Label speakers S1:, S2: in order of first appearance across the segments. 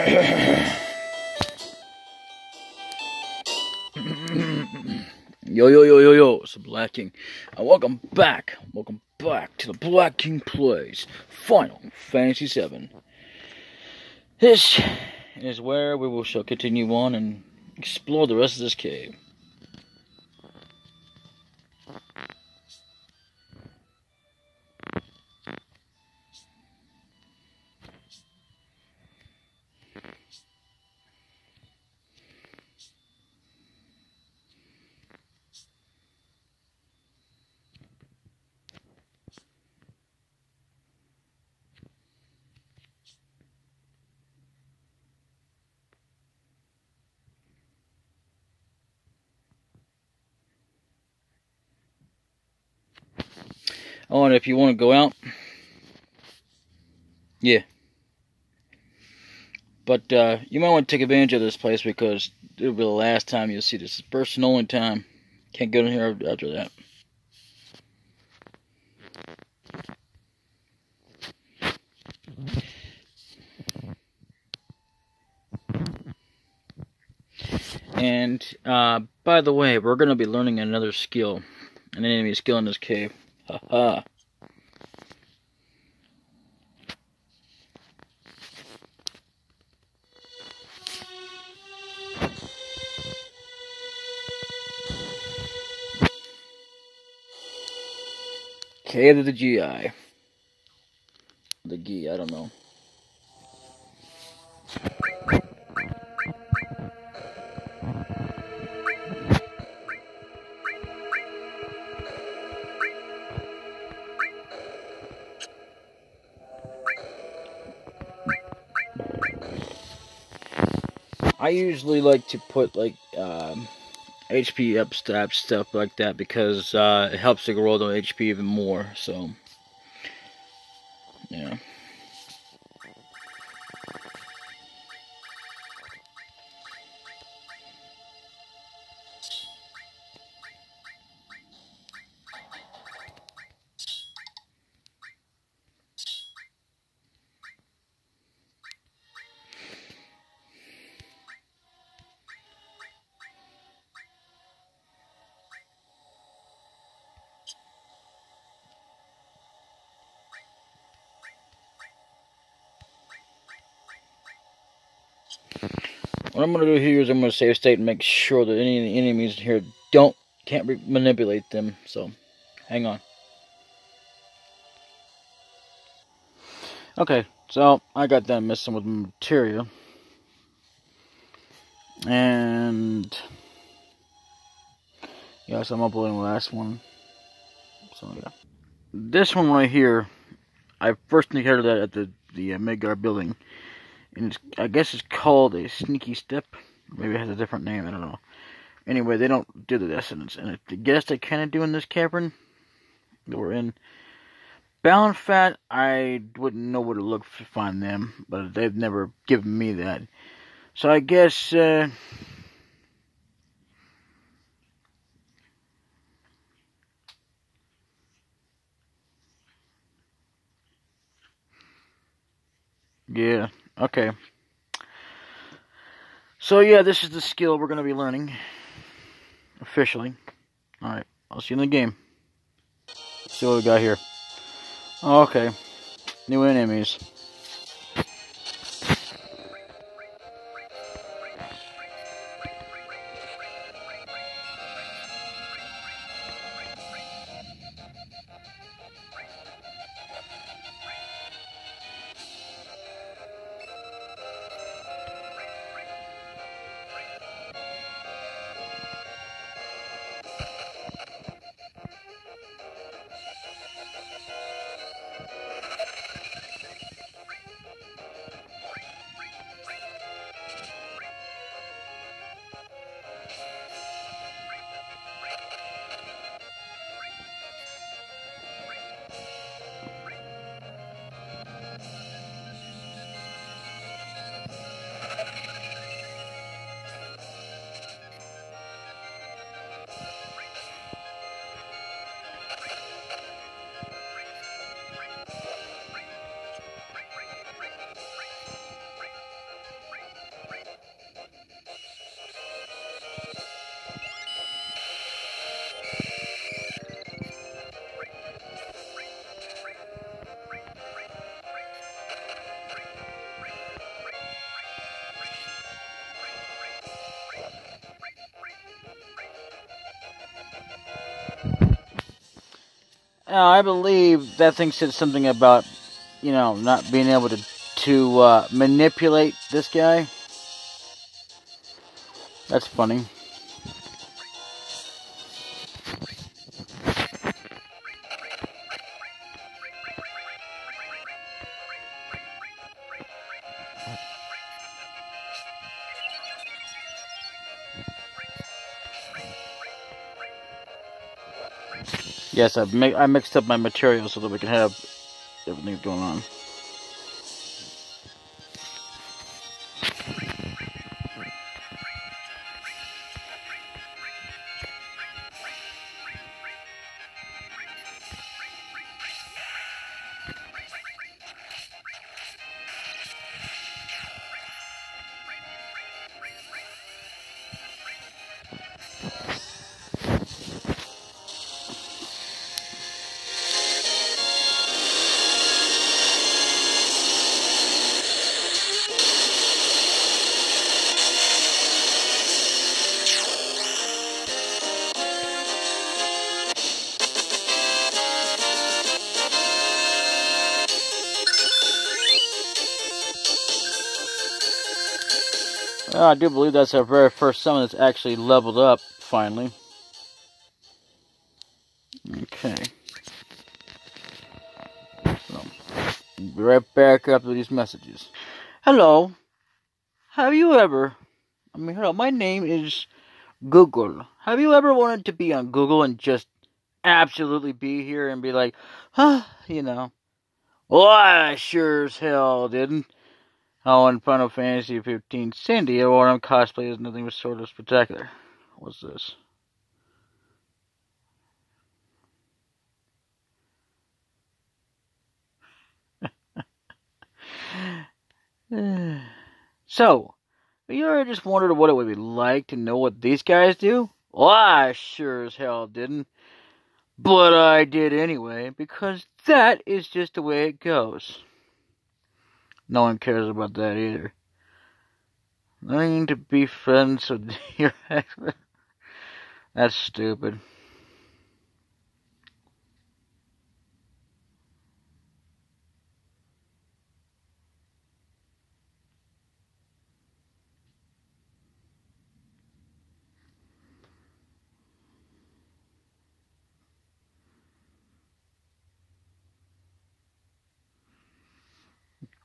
S1: Yo, yo, yo, yo, yo, it's the Black King. And welcome back, welcome back to the Black King Plays Final Fantasy VII. This is where we will shall continue on and explore the rest of this cave. Oh, and if you want to go out, yeah. But uh, you might want to take advantage of this place because it'll be the last time you'll see this. It's first and only time. Can't go in here after that. And uh, by the way, we're going to be learning another skill, an enemy skill in this cave. K to the GI. The G, I don't know. I usually like to put like um, HP up stats, stuff like that because uh, it helps to grow the HP even more. So, yeah. I'm going to save state and make sure that any of the enemies here don't, can't manipulate them. So, hang on. Okay, so I got done messing with material. And, yes, I'm uploading the last one. So, yeah. This one right here, I first encountered that at the, the uh, Midgar building and I guess it's called a sneaky step. Maybe it has a different name. I don't know. Anyway, they don't do the dissonance, and I guess they kind of do in this cavern that we're in. Boundfat, I wouldn't know where to look to find them, but they've never given me that. So I guess. Uh, yeah, Okay. So yeah, this is the skill we're going to be learning. Officially. Alright, I'll see you in the game. Let's see what we got here. Okay. New enemies. Uh, I believe that thing said something about, you know, not being able to to uh, manipulate this guy. That's funny. Yes, I, mi I mixed up my materials so that we can have everything going on. Well, I do believe that's our very first summon that's actually leveled up, finally. Okay. So, be right back after these messages. Hello. Have you ever... I mean, hello, my name is Google. Have you ever wanted to be on Google and just absolutely be here and be like, huh, you know. Well, I sure as hell didn't. Oh, in Final Fantasy 15, Cindy Aurum cosplay is nothing but sort of spectacular. What's this? so, you ever just wondered what it would be like to know what these guys do? Well, I sure as hell didn't. But I did anyway, because that is just the way it goes. No one cares about that either. Learning to be friends with your ex. That's stupid.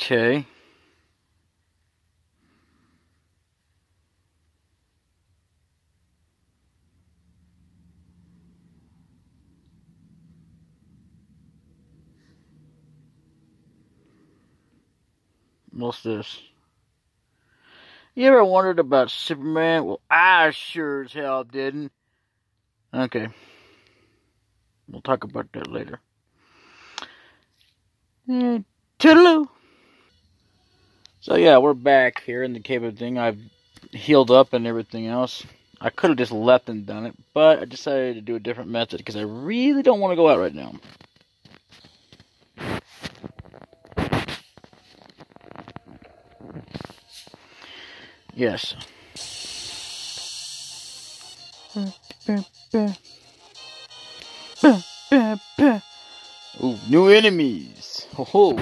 S1: Okay. What's this? You ever wondered about Superman? Well, I sure as hell didn't. Okay. We'll talk about that later. Eh, toodaloo. So yeah, we're back here in the cave of thing. I've healed up and everything else. I could have just left and done it, but I decided to do a different method because I really don't want to go out right now. Yes. Ooh, new enemies. Ho ho.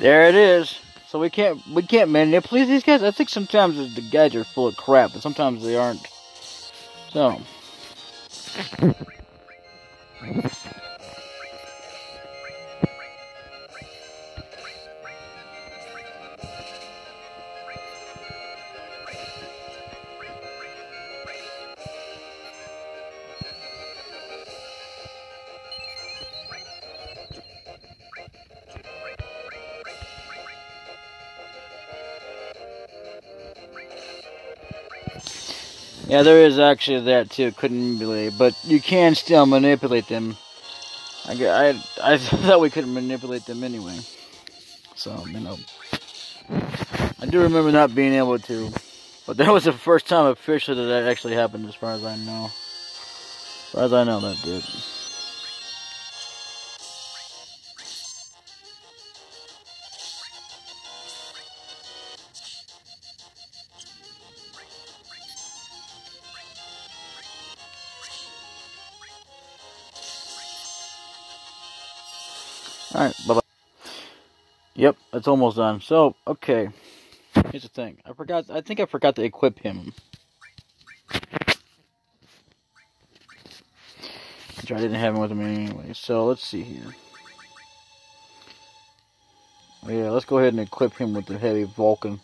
S1: There it is. So we can't we can't manipulate these guys. I think sometimes the guys are full of crap, but sometimes they aren't. So. Yeah, there is actually that too. Couldn't manipulate, but you can still manipulate them. I, I, I thought we couldn't manipulate them anyway. So, you know. I do remember not being able to. But that was the first time officially that that actually happened, as far as I know. As far as I know, that did. Yep, it's almost done. So, okay. Here's the thing. I forgot, I think I forgot to equip him. Which I didn't have him with me anyway. So, let's see here. Yeah, let's go ahead and equip him with the heavy Vulcan.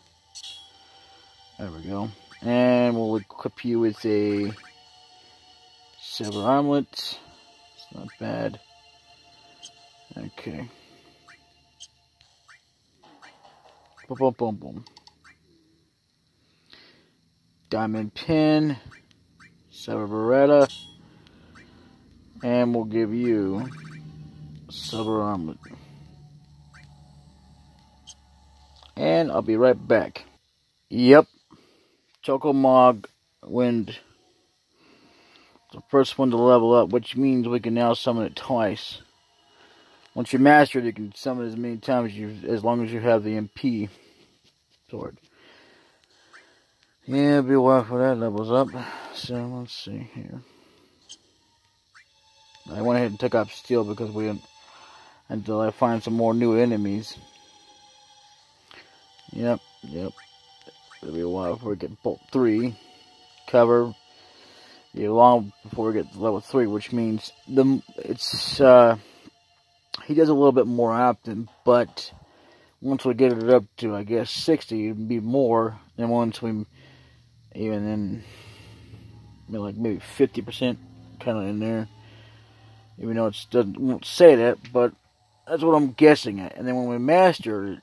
S1: There we go. And we'll equip you with a silver armlet. It's not bad. Okay. Boom, boom, boom, boom. Diamond pin. Silver Beretta. And we'll give you silver armlet. And I'll be right back. Yep. Chocomog Wind. The first one to level up, which means we can now summon it twice. Once you master it, you can summon as many times as, you, as long as you have the MP sword. Yeah, be a while for that levels up. So let's see here. I went ahead and took off steel because we until I find some more new enemies. Yep, yep. It'll be a while before we get bolt three. Cover. Be long before we get to level three, which means the it's uh he does a little bit more often, but once we get it up to, I guess, 60, it'd be more. And once we, even then, like maybe 50% kind of in there. Even though it doesn't won't say that, but that's what I'm guessing at. And then when we master it,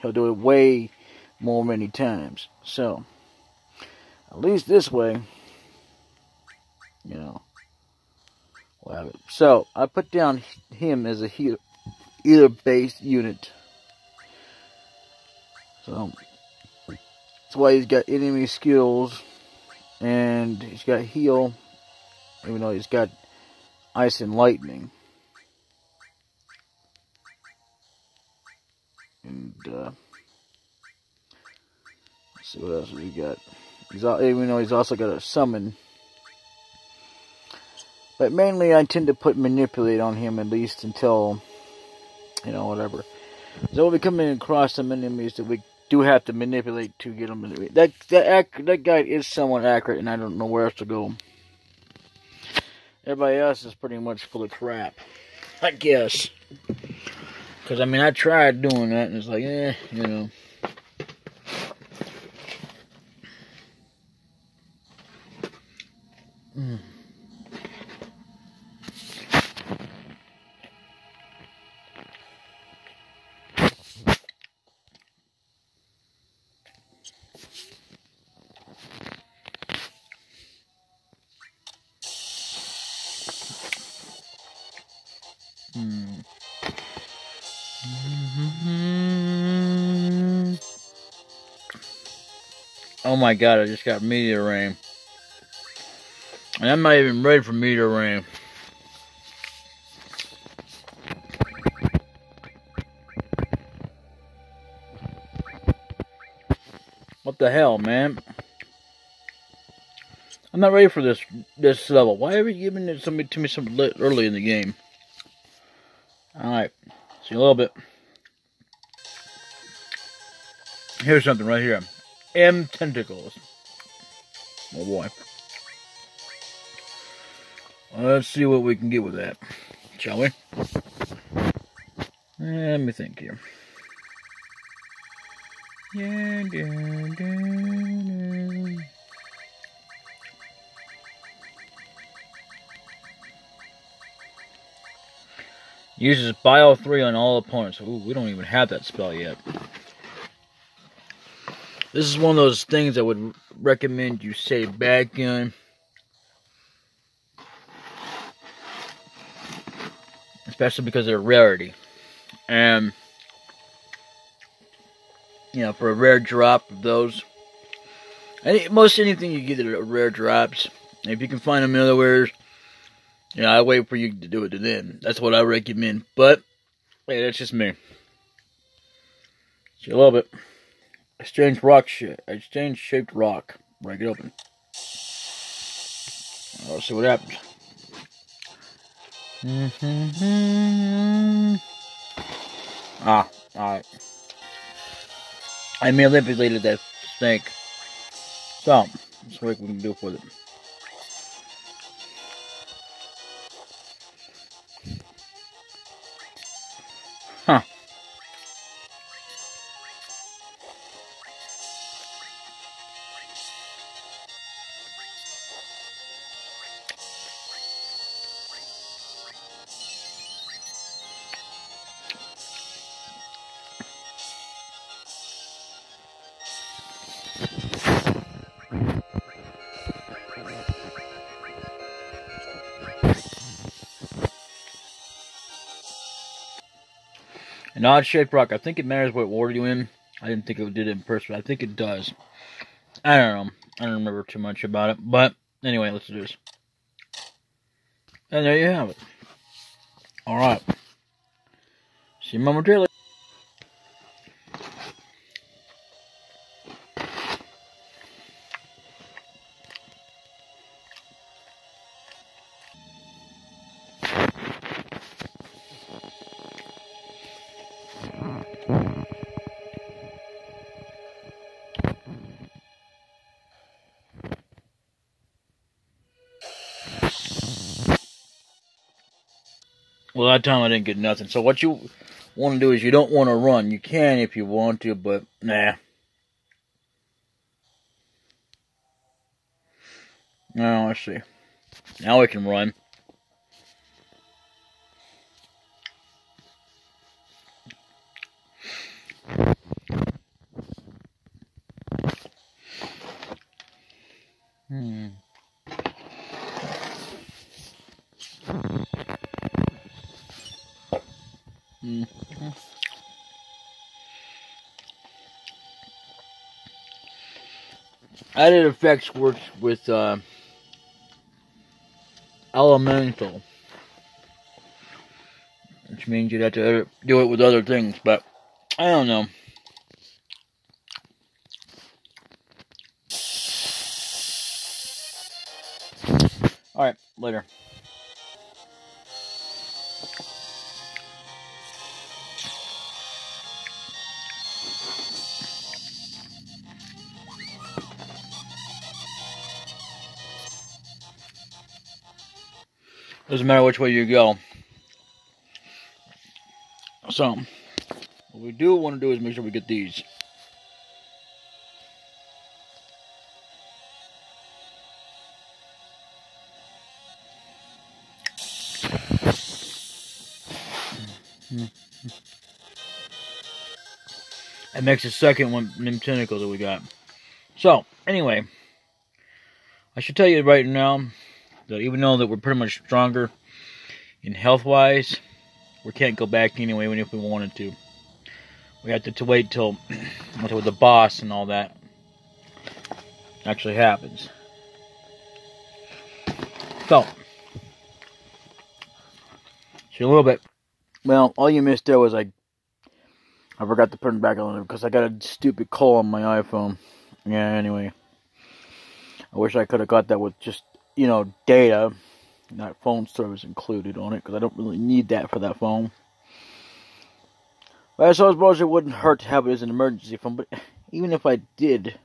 S1: he'll do it way more many times. So, at least this way, you know, So, I put down him as a healer, healer based unit. So, that's why he's got enemy skills, and he's got heal, even though he's got ice and lightning. And, uh, let's see what else we got. He's all, even though he's also got a summon. But mainly I tend to put manipulate on him at least until, you know, whatever. So we'll be coming across some enemies that we do have to manipulate to get them. That that that guy is somewhat accurate, and I don't know where else to go. Everybody else is pretty much full of crap, I guess. Because I mean, I tried doing that, and it's like, eh, you know. Oh my god, I just got meteor rain. And I'm not even ready for meteor rain. What the hell, man? I'm not ready for this this level. Why are you giving it somebody to me so early in the game? A little bit. Here's something right here. M tentacles. Oh boy. Let's see what we can get with that, shall we? Let me think here. Yeah, yeah, yeah, Uses Bio 3 on all opponents. Ooh, we don't even have that spell yet. This is one of those things I would recommend you save back in. Especially because they're rarity. And, you know, for a rare drop of those, any, most anything you get are rare drops. If you can find them elsewhere, you know, I wait for you to do it to them. That's what I recommend. But, hey, that's just me. So, bit. A strange rock shit. A strange shaped rock. Break it open. Let's see what happens. ah, alright. I manipulated that snake. So, let's see what we can do for it. An odd shaped rock. I think it matters what order you in. I didn't think it did it in person, but I think it does. I don't know. I don't remember too much about it. But anyway, let's do this. And there you have it. Alright. See you momentarily. Well, that time I didn't get nothing. So what you want to do is you don't want to run. You can if you want to, but nah. Now let's see. Now I can run. Mm -hmm. Added effects works with uh, elemental, which means you'd have to do it with other things, but I don't know. Doesn't matter which way you go. So, what we do want to do is make sure we get these. That makes the second one, them that we got. So, anyway, I should tell you right now that even though that we're pretty much stronger in health wise, we can't go back anyway, even if we wanted to. We have to, to wait till until the boss and all that actually happens. So, see a little bit. Well, all you missed there was I I forgot to put it back on because I got a stupid call on my iPhone. Yeah, anyway. I wish I could have got that with just you know, data, not phone service included on it, because I don't really need that for that phone. But I suppose it wouldn't hurt to have it as an emergency phone, but even if I did,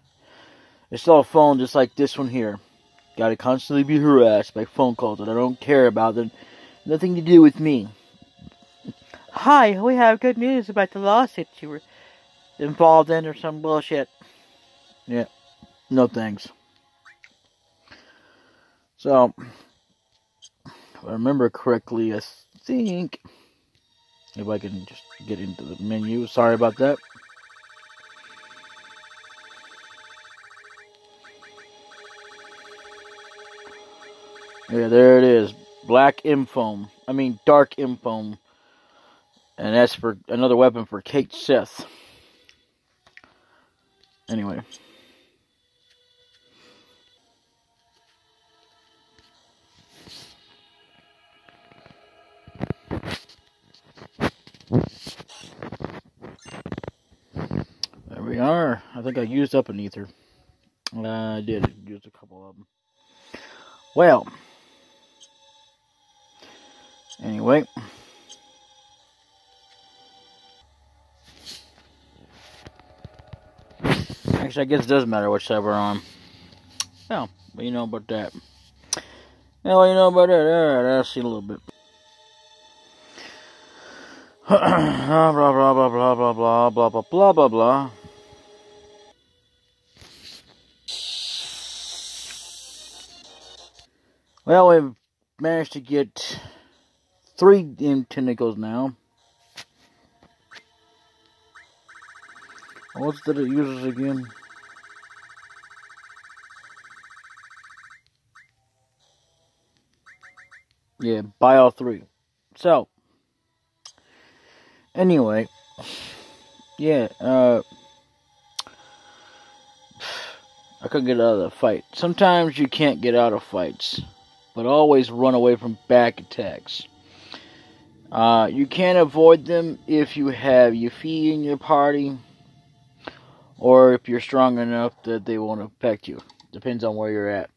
S1: it's still a phone just like this one here. Gotta constantly be harassed by phone calls that I don't care about, that nothing to do with me. Hi, we have good news about the lawsuit you were involved in or some bullshit. Yeah, no thanks. So, if I remember correctly, I think if I can just get into the menu. Sorry about that. Yeah, there it is. Black M-phone. I mean, dark M-phone. And that's for another weapon for Cait Sith. Anyway. Are. I think I used up an ether. Uh, I did. use a couple of them. Well. Anyway. Actually, I guess it doesn't matter which side we're on. But you know about that. Well, you know about that. Alright, I'll see a little bit. blah, blah, blah, blah, blah, blah, blah, blah, blah, blah, blah, Well, we've managed to get three tentacles now. What's that it uses again? Yeah, Bio 3. So, anyway, yeah, uh, I couldn't get out of the fight. Sometimes you can't get out of fights, but always run away from back attacks. Uh, you can't avoid them if you have Yuffie in your party, or if you're strong enough that they won't affect you. Depends on where you're at.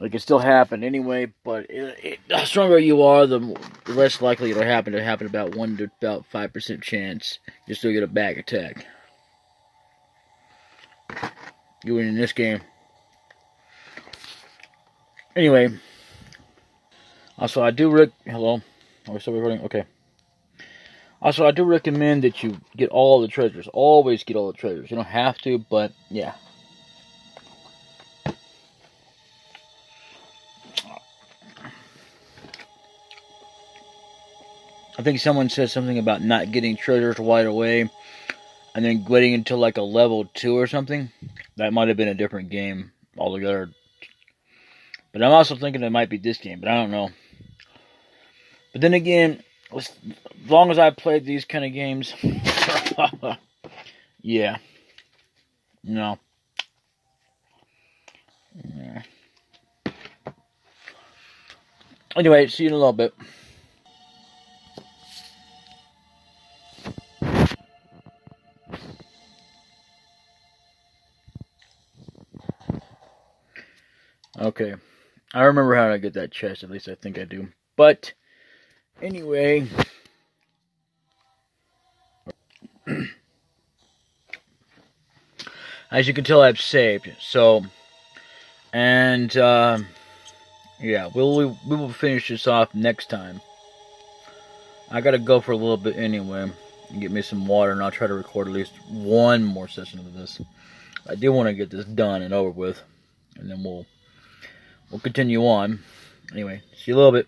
S1: It can still happen anyway, but it, it, the stronger you are, the, less likely it'll happen. It'll happen about 1 to about 5% chance you still get a back attack. You win in this game. Anyway. Also, I do rec- Hello? Are we still recording? Okay. Also, I do recommend that you get all the treasures. Always get all the treasures. You don't have to, but yeah. I think someone said something about not getting treasures right away and then waiting until like a level 2 or something. That might have been a different game altogether. But I'm also thinking it might be this game, but I don't know. But then again, as long as I played these kind of games, yeah. No. Yeah. Anyway, see you in a little bit. Okay. I remember how to get that chest, at least I think I do. But, anyway. As you can tell, I've saved. So, and, uh, yeah, we'll, we, we will finish this off next time. I gotta go for a little bit anyway. And get me some water, and I'll try to record at least one more session of this. I do want to get this done and over with. And then we'll we'll continue on. Anyway, see you a little bit.